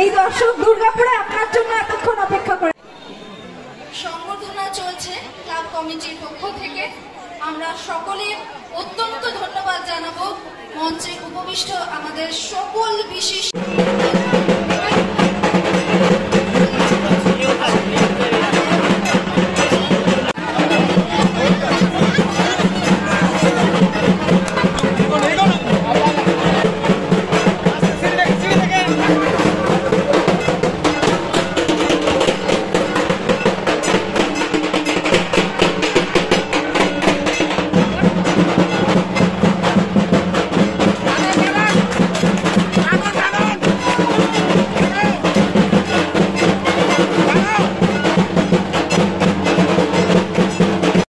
এই দর্শক দুর্গাপুরে আপনার জন্য এতক্ষণ অপেক্ষা করে সংবর্ধনা চলছে ক্লাব কমিটির পক্ষ থেকে। আমরা সকলে অত্যন্ত ধন্যবাদ জানাব। মঞ্চে উপবিষ্ট আমাদের সকল বিশিষ্ট